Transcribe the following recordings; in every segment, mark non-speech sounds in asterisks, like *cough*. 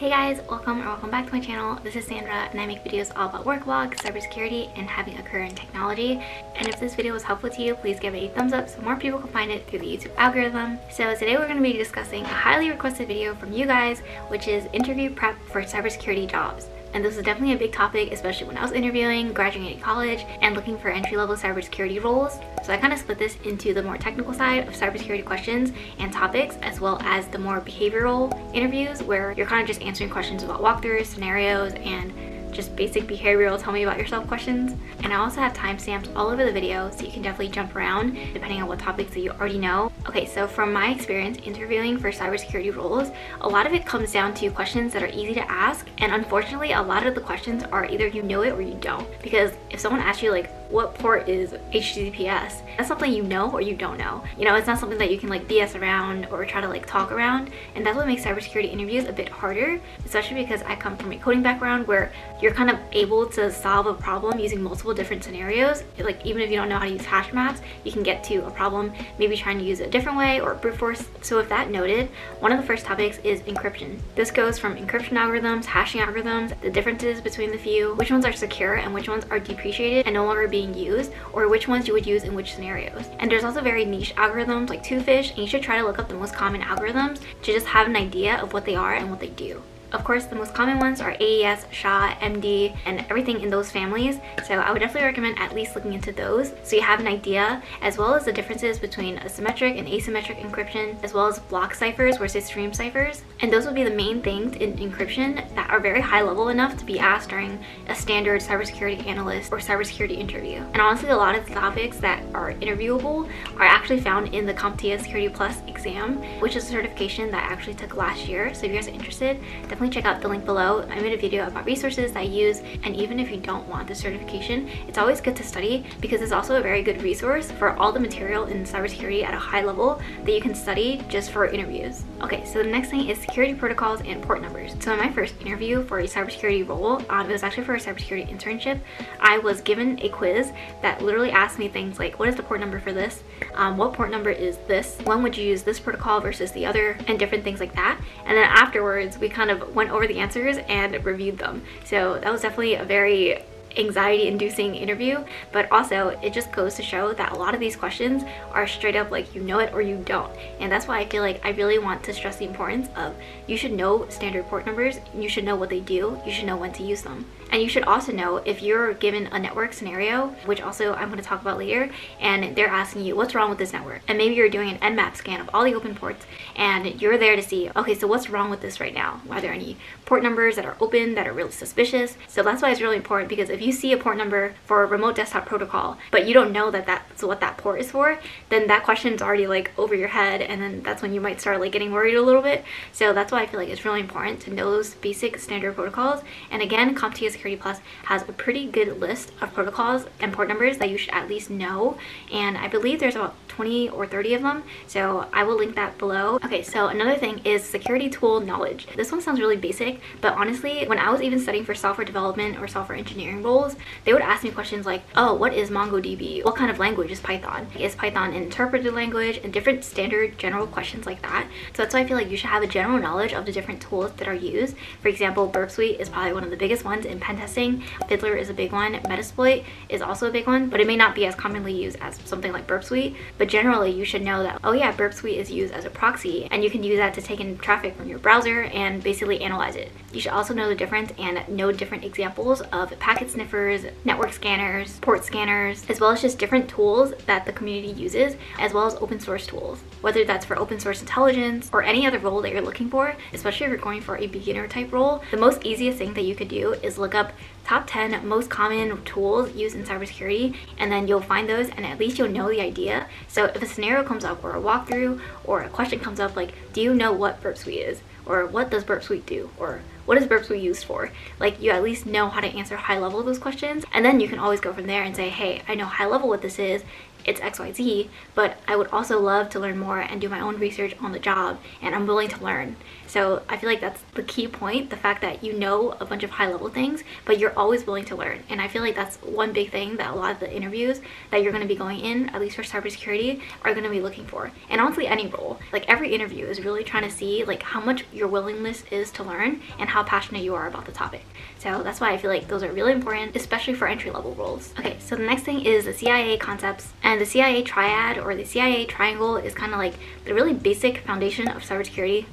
Hey guys, welcome or welcome back to my channel. This is Sandra and I make videos all about work vlogs, cybersecurity, and having a career in technology. And if this video was helpful to you, please give it a thumbs up so more people can find it through the YouTube algorithm. So today we're going to be discussing a highly requested video from you guys, which is interview prep for cybersecurity jobs and this is definitely a big topic especially when I was interviewing, graduating college, and looking for entry-level cybersecurity roles. So I kind of split this into the more technical side of cybersecurity questions and topics as well as the more behavioral interviews where you're kind of just answering questions about walkthroughs, scenarios, and just basic behavioral tell me about yourself questions. And I also have timestamps all over the video so you can definitely jump around depending on what topics that you already know. Okay, so from my experience interviewing for cybersecurity roles, a lot of it comes down to questions that are easy to ask and unfortunately a lot of the questions are either you know it or you don't. Because if someone asks you like what port is HTTPS. That's something you know or you don't know. You know, it's not something that you can like BS around or try to like talk around. And that's what makes cybersecurity interviews a bit harder, especially because I come from a coding background where you're kind of able to solve a problem using multiple different scenarios. Like even if you don't know how to use hash maps, you can get to a problem maybe trying to use it a different way or brute force. So with that noted, one of the first topics is encryption. This goes from encryption algorithms, hashing algorithms, the differences between the few, which ones are secure and which ones are depreciated and no longer being being used or which ones you would use in which scenarios. And there's also very niche algorithms like Twofish and you should try to look up the most common algorithms to just have an idea of what they are and what they do. Of course, the most common ones are AES, SHA, MD, and everything in those families. So I would definitely recommend at least looking into those so you have an idea as well as the differences between a symmetric and asymmetric encryption as well as block ciphers versus stream ciphers. And those would be the main things in encryption that are very high level enough to be asked during a standard cybersecurity analyst or cybersecurity interview. And honestly, a lot of the topics that are interviewable are actually found in the CompTIA Security Plus exam, which is a certification that I actually took last year. So if you guys are interested, definitely definitely check out the link below. I made a video about resources I use and even if you don't want the certification, it's always good to study because it's also a very good resource for all the material in cybersecurity at a high level that you can study just for interviews. Okay, so the next thing is security protocols and port numbers. So in my first interview for a cybersecurity role, um, it was actually for a cybersecurity internship, I was given a quiz that literally asked me things like, what is the port number for this? Um, what port number is this? When would you use this protocol versus the other? And different things like that. And then afterwards, we kind of went over the answers and reviewed them. So that was definitely a very anxiety inducing interview but also it just goes to show that a lot of these questions are straight up like you know it or you don't and that's why I feel like I really want to stress the importance of you should know standard port numbers you should know what they do you should know when to use them and you should also know if you're given a network scenario, which also I'm going to talk about later, and they're asking you what's wrong with this network. And maybe you're doing an Nmap scan of all the open ports and you're there to see, okay, so what's wrong with this right now? Are there any port numbers that are open that are really suspicious? So that's why it's really important because if you see a port number for a remote desktop protocol, but you don't know that that's what that port is for, then that question is already like over your head and then that's when you might start like getting worried a little bit. So that's why I feel like it's really important to know those basic standard protocols. And again, CompTIA Security Plus has a pretty good list of protocols and port numbers that you should at least know. And I believe there's about 20 or 30 of them. So I will link that below. Okay, so another thing is security tool knowledge. This one sounds really basic, but honestly, when I was even studying for software development or software engineering roles, they would ask me questions like, oh, what is MongoDB? What kind of language is Python? Is Python an interpreted language? And different standard general questions like that. So that's why I feel like you should have a general knowledge of the different tools that are used. For example, Burp Suite is probably one of the biggest ones in pen testing Fiddler is a big one. Metasploit is also a big one, but it may not be as commonly used as something like Burp Suite. But generally, you should know that, oh yeah, Burp Suite is used as a proxy, and you can use that to take in traffic from your browser and basically analyze it. You should also know the difference and know different examples of packet sniffers, network scanners, port scanners, as well as just different tools that the community uses, as well as open source tools. Whether that's for open source intelligence or any other role that you're looking for, especially if you're going for a beginner type role, the most easiest thing that you could do is look up top 10 most common tools used in cybersecurity and then you'll find those and at least you'll know the idea. So if a scenario comes up or a walkthrough or a question comes up like do you know what Burp Suite is or what does Burp Suite do or what is Burp Suite used for? Like you at least know how to answer high level those questions and then you can always go from there and say hey I know high level what this is it's XYZ, but I would also love to learn more and do my own research on the job, and I'm willing to learn. So I feel like that's the key point, the fact that you know a bunch of high level things, but you're always willing to learn. And I feel like that's one big thing that a lot of the interviews that you're gonna be going in, at least for cybersecurity, are gonna be looking for. And honestly, any role. Like every interview is really trying to see like how much your willingness is to learn and how passionate you are about the topic. So that's why I feel like those are really important, especially for entry level roles. Okay, so the next thing is the CIA concepts. And the CIA triad or the CIA triangle is kind of like the really basic foundation of cybersecurity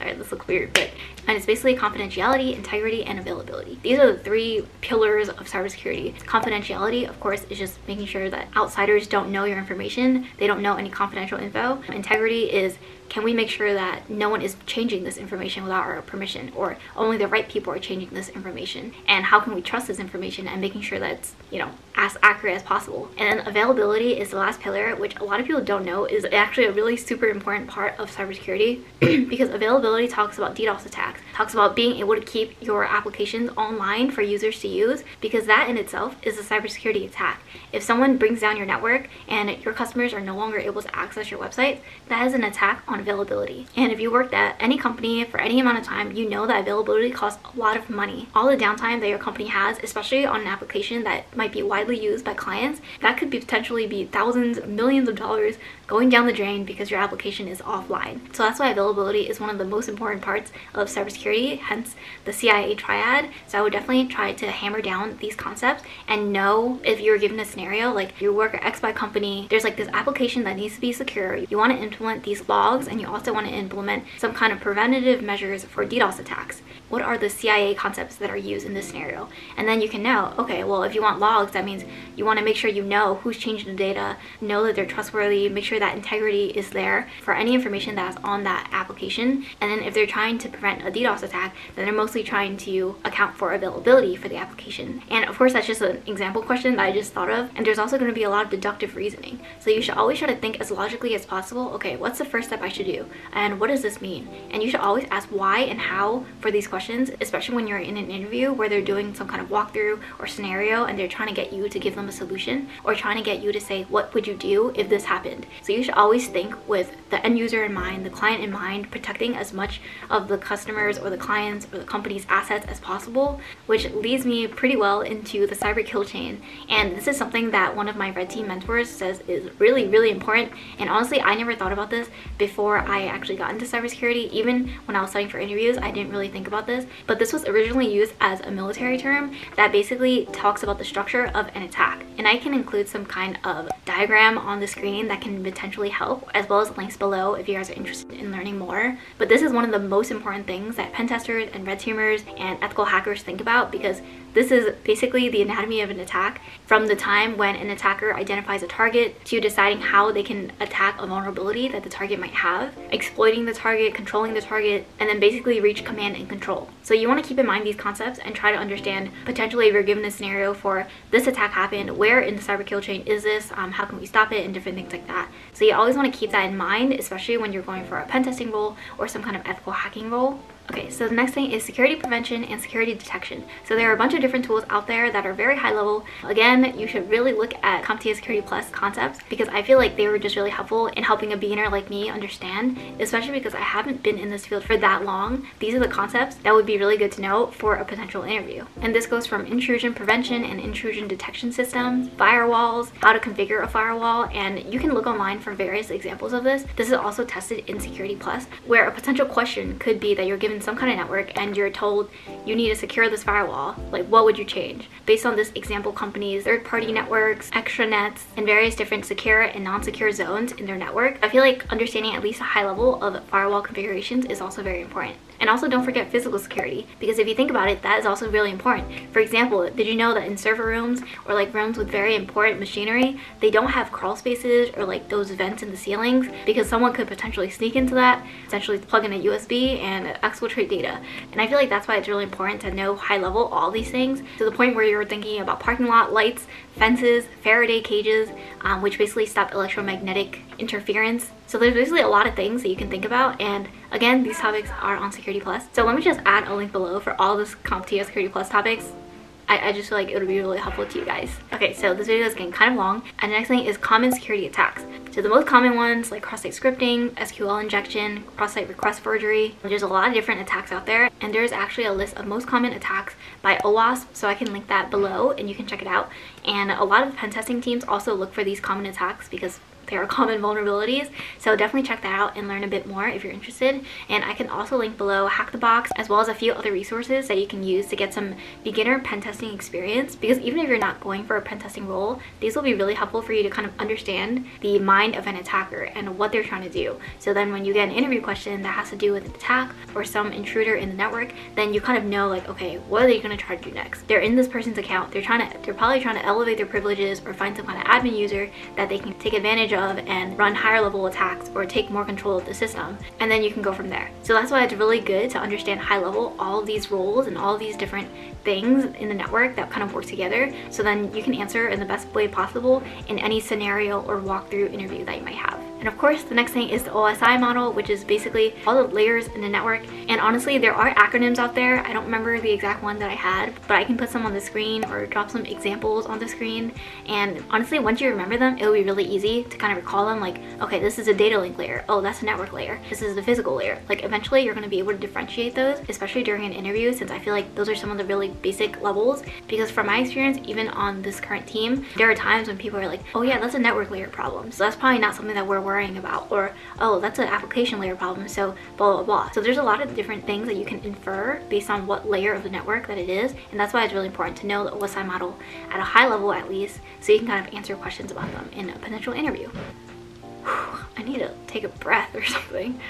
Alright, this looks weird, but and it's basically confidentiality, integrity, and availability. These are the three pillars of cybersecurity. Confidentiality, of course, is just making sure that outsiders don't know your information. They don't know any confidential info. Integrity is can we make sure that no one is changing this information without our permission or only the right people are changing this information and how can we trust this information and making sure that it's you know as accurate as possible and then availability is the last pillar which a lot of people don't know is actually a really super important part of cybersecurity *clears throat* because availability talks about DDoS attacks talks about being able to keep your applications online for users to use because that in itself is a cybersecurity attack if someone brings down your network and your customers are no longer able to access your website that is an attack on availability. And if you worked at any company for any amount of time, you know that availability costs a lot of money. All the downtime that your company has, especially on an application that might be widely used by clients, that could be potentially be thousands, millions of dollars going down the drain because your application is offline. So that's why availability is one of the most important parts of cybersecurity, hence the CIA triad. So I would definitely try to hammer down these concepts and know if you're given a scenario like you work at X by company, there's like this application that needs to be secure. You want to implement these logs and you also want to implement some kind of preventative measures for DDoS attacks. What are the CIA concepts that are used in this scenario? And then you can know, okay, well, if you want logs, that means you want to make sure you know who's changing the data, know that they're trustworthy, make sure that integrity is there for any information that's on that application. And then if they're trying to prevent a DDoS attack, then they're mostly trying to account for availability for the application. And of course, that's just an example question that I just thought of. And there's also going to be a lot of deductive reasoning. So you should always try to think as logically as possible. Okay, what's the first step I should do? And what does this mean? And you should always ask why and how for these questions, especially when you're in an interview where they're doing some kind of walkthrough or scenario and they're trying to get you to give them a solution or trying to get you to say, what would you do if this happened? So you should always think with the end user in mind, the client in mind, protecting as much of the customers or the clients or the company's assets as possible, which leads me pretty well into the cyber kill chain. And this is something that one of my red team mentors says is really, really important. And honestly, I never thought about this before I actually got into cybersecurity. Even when I was studying for interviews, I didn't really think about this. But this was originally used as a military term that basically talks about the structure of an attack. And I can include some kind of diagram on the screen that can potentially help, as well as links below if you guys are interested in learning more. But this is one of the most important things that pen testers and red teamers and ethical hackers think about because this is basically the anatomy of an attack from the time when an attacker identifies a target to deciding how they can attack a vulnerability that the target might have, exploiting the target, controlling the target, and then basically reach command and control. So you want to keep in mind these concepts and try to understand potentially if you're given a scenario for this attack happened, where in the cyber kill chain is this, um, how can we stop it, and different things like that. So you always want to keep that in mind, especially when you're going for a pen testing role or some kind of ethical hacking role. Okay, so the next thing is security prevention and security detection. So there are a bunch of different tools out there that are very high level. Again, you should really look at CompTIA Security Plus concepts because I feel like they were just really helpful in helping a beginner like me understand, especially because I haven't been in this field for that long. These are the concepts that would be really good to know for a potential interview. And this goes from intrusion prevention and intrusion detection systems, firewalls, how to configure a firewall, and you can look online for various examples of this. This is also tested in Security Plus, where a potential question could be that you're given some kind of network and you're told you need to secure this firewall, like what would you change? Based on this example companies, third-party networks, extranets, and various different secure and non-secure zones in their network, I feel like understanding at least a high level of firewall configurations is also very important. And also don't forget physical security because if you think about it, that is also really important. For example, did you know that in server rooms or like rooms with very important machinery, they don't have crawl spaces or like those vents in the ceilings because someone could potentially sneak into that, essentially plug in a USB and exfiltrate data. And I feel like that's why it's really important to know high level all these things to the point where you're thinking about parking lot lights, fences, Faraday cages, um, which basically stop electromagnetic interference. So there's basically a lot of things that you can think about and again these topics are on Security Plus. So let me just add a link below for all this CompTIA Security Plus topics. I, I, just feel like it would be really helpful to you guys. Okay, so this video is getting kind of long. And the next thing is common security attacks. So the most common ones like cross-site scripting, SQL injection, cross-site request forgery. There's a lot of different attacks out there. And there's actually a list of most common attacks by OWASP. So I can link that below and you can check it out. And a lot of pen testing teams also look for these common attacks because there are common vulnerabilities. So definitely check that out and learn a bit more if you're interested. And I can also link below Hack the Box as well as a few other resources that you can use to get some beginner pen testing experience because even if you're not going for a pen testing role, these will be really helpful for you to kind of understand the mind of an attacker and what they're trying to do. So then when you get an interview question that has to do with an attack or some intruder in the network, then you kind of know like, okay, what are they going to try to do next? They're in this person's account. They're trying to, they're probably trying to elevate their privileges or find some kind of admin user that they can take advantage of and run higher level attacks or take more control of the system. And then you can go from there. So that's why it's really good to understand high level all these roles and all these different things in the network that kind of work together so then you can answer in the best way possible in any scenario or walkthrough interview that you might have. And of course, the next thing is the OSI model, which is basically all the layers in the network. And honestly, there are acronyms out there. I don't remember the exact one that I had, but I can put some on the screen or drop some examples on the screen. And honestly, once you remember them, it'll be really easy to kind of recall them like, okay, this is a data link layer. Oh, that's a network layer. This is the physical layer. Like eventually you're gonna be able to differentiate those, especially during an interview, since I feel like those are some of the really basic levels. Because from my experience, even on this current team, there are times when people are like, oh yeah, that's a network layer problem. So that's probably not something that we're worrying about or oh that's an application layer problem so blah blah blah so there's a lot of different things that you can infer based on what layer of the network that it is and that's why it's really important to know the OSI model at a high level at least so you can kind of answer questions about them in a potential interview Whew, I need to take a breath or *laughs* something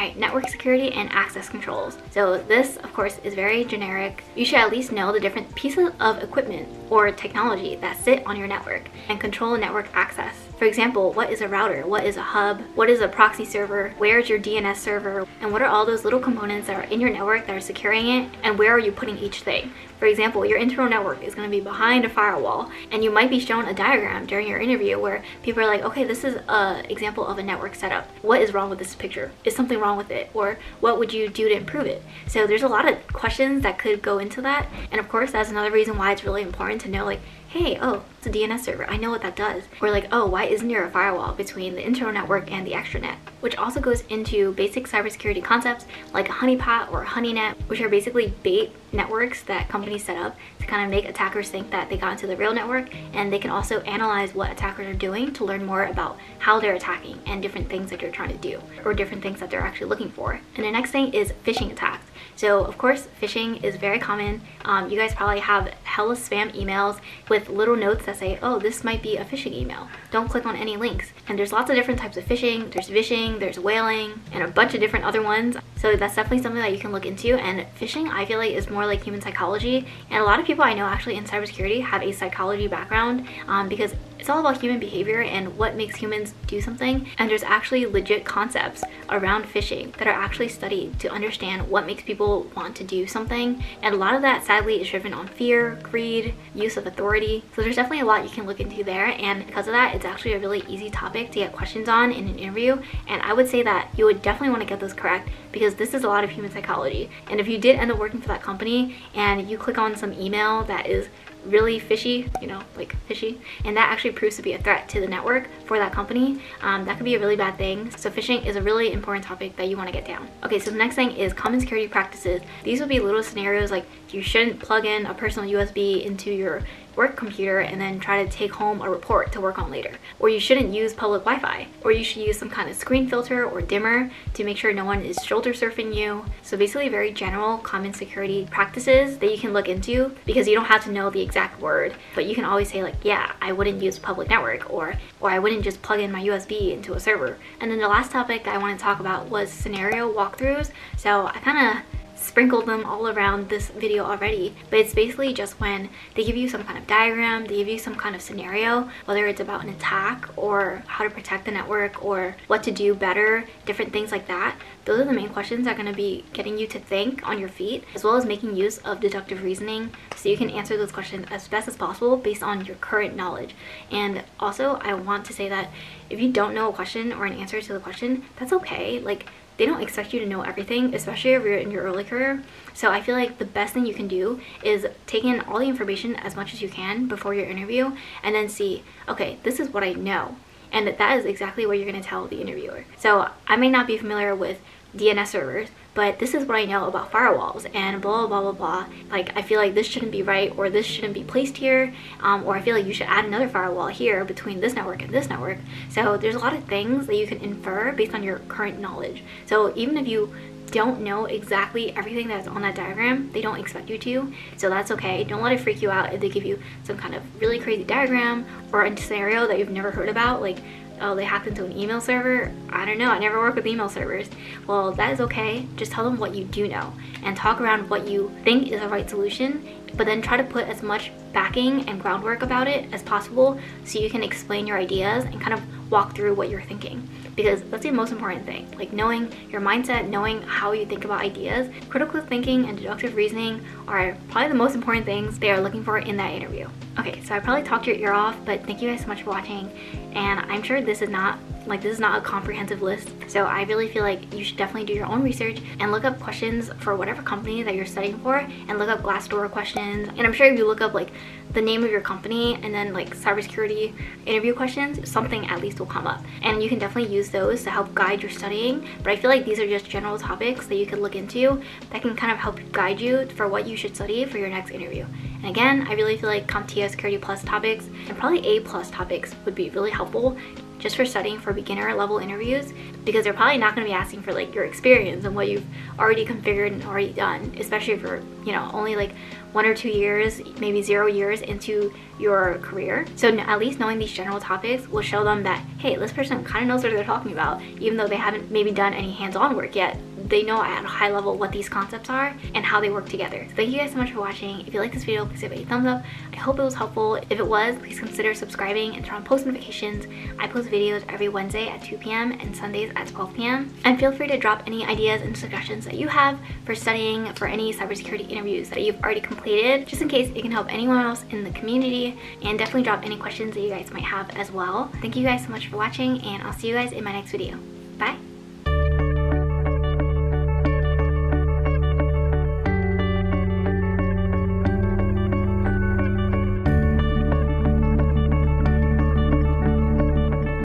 Alright, network security and access controls. So this, of course, is very generic. You should at least know the different pieces of equipment or technology that sit on your network and control network access. For example, what is a router? What is a hub? What is a proxy server? Where is your DNS server? And what are all those little components that are in your network that are securing it? And where are you putting each thing? For example, your internal network is going to be behind a firewall and you might be shown a diagram during your interview where people are like, okay, this is an example of a network setup. What is wrong with this picture? Is something wrong with it? Or what would you do to improve it? So there's a lot of questions that could go into that. And of course, that's another reason why it's really important to know like, hey, oh, it's a DNS server. I know what that does. Or like, oh, why isn't there a firewall between the internal network and the extranet? Which also goes into basic cybersecurity concepts like a honeypot or a honeynet, which are basically bait networks that companies set up to kind of make attackers think that they got into the real network and they can also analyze what attackers are doing to learn more about how they're attacking and different things that they're trying to do or different things that they're actually looking for. And the next thing is phishing attacks. So of course, phishing is very common. Um, you guys probably have hella spam emails with little notes that say, oh, this might be a phishing email. Don't click on any links. And there's lots of different types of phishing. There's vishing, there's whaling, and a bunch of different other ones. So that's definitely something that you can look into. And phishing, I feel like, is more like human psychology. And a lot of people I know actually in cybersecurity have a psychology background um, because it's all about human behavior and what makes humans do something. And there's actually legit concepts around phishing that are actually studied to understand what makes people want to do something. And a lot of that sadly is driven on fear, greed, use of authority. So there's definitely a lot you can look into there. And because of that, it's actually a really easy topic to get questions on in an interview. And I would say that you would definitely want to get those correct because this is a lot of human psychology. And if you did end up working for that company and you click on some email that is really fishy, you know, like fishy, and that actually proves to be a threat to the network for that company, um, that could be a really bad thing. So phishing is a really important topic that you want to get down. Okay, so the next thing is common security practices. These would be little scenarios like you shouldn't plug in a personal USB into your work computer and then try to take home a report to work on later. Or you shouldn't use public Wi-Fi. Or you should use some kind of screen filter or dimmer to make sure no one is shoulder surfing you. So basically very general common security practices that you can look into because you don't have to know the exact word, but you can always say like, yeah, I wouldn't use public network or, or I wouldn't just plug in my USB into a server. And then the last topic I want to talk about was scenario walkthroughs. So I kind of sprinkled them all around this video already but it's basically just when they give you some kind of diagram they give you some kind of scenario whether it's about an attack or how to protect the network or what to do better different things like that. Those are the main questions that are going to be getting you to think on your feet as well as making use of deductive reasoning so you can answer those questions as best as possible based on your current knowledge. And also I want to say that if you don't know a question or an answer to the question that's okay. Like they don't expect you to know everything, especially if you're in your early career. So I feel like the best thing you can do is take in all the information as much as you can before your interview and then see, okay, this is what I know. And that is exactly what you're going to tell the interviewer. So I may not be familiar with DNS servers, but this is what I know about firewalls and blah, blah, blah, blah, Like, I feel like this shouldn't be right or this shouldn't be placed here, um, or I feel like you should add another firewall here between this network and this network. So there's a lot of things that you can infer based on your current knowledge. So even if you don't know exactly everything that's on that diagram, they don't expect you to. So that's okay. Don't let it freak you out if they give you some kind of really crazy diagram or a scenario that you've never heard about. Like oh, they hacked into an email server. I don't know, I never work with email servers. Well, that is okay. Just tell them what you do know and talk around what you think is the right solution, but then try to put as much backing and groundwork about it as possible so you can explain your ideas and kind of walk through what you're thinking because that's the most important thing. Like knowing your mindset knowing how you think about ideas critical thinking and deductive reasoning are probably the most important things they are looking for in that interview. Okay so i probably talked your ear off but thank you guys so much for watching and i'm sure this is not like this is not a comprehensive list so i really feel like you should definitely do your own research and look up questions for whatever company that you're studying for and look up glassdoor questions. And i'm sure if you look up like the name of your company and then like cybersecurity interview questions something at least will come up. And you can definitely use those to help guide your studying but i feel like these are just general topics that you can look into that can kind of help guide you for what you should study for your next interview. And again i really feel like CompTIA security plus topics and probably a plus topics would be really helpful just for studying for beginner level interviews because they're probably not going to be asking for like your experience and what you've already configured and already done especially if you're you know only like one or two years maybe zero years into your career so at least knowing these general topics will show them that hey this person kind of knows what they're talking about even though they haven't maybe done any hands-on work yet they know at a high level what these concepts are and how they work together. So thank you guys so much for watching. If you like this video, please give it a thumbs up. I hope it was helpful. If it was, please consider subscribing and turn on post notifications. I post videos every Wednesday at 2 p.m. and Sundays at 12 p.m. And feel free to drop any ideas and suggestions that you have for studying for any cybersecurity interviews that you've already completed, just in case it can help anyone else in the community. And definitely drop any questions that you guys might have as well. Thank you guys so much for watching and I'll see you guys in my next video. Bye!